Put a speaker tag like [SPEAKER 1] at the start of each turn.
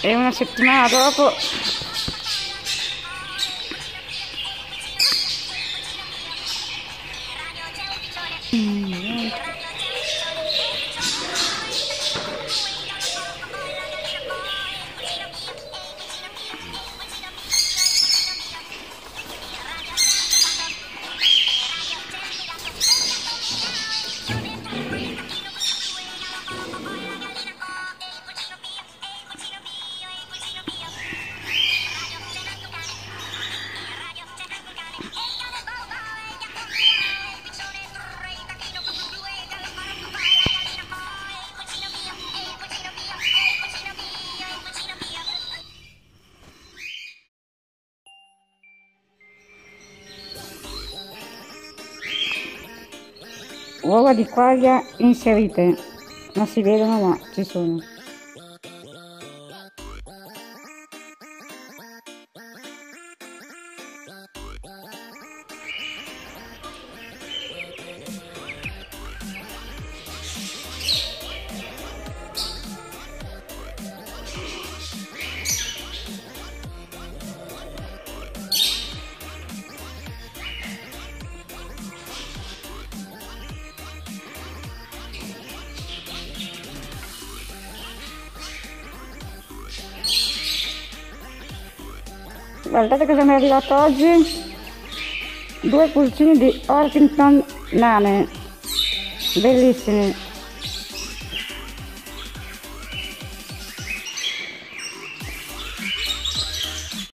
[SPEAKER 1] e una settimana dopo uova di quaglia inserite. Non si vedono ma ci sono guardate cosa mi è arrivato oggi. Due pulcini di Orpington Nane. Bellissimi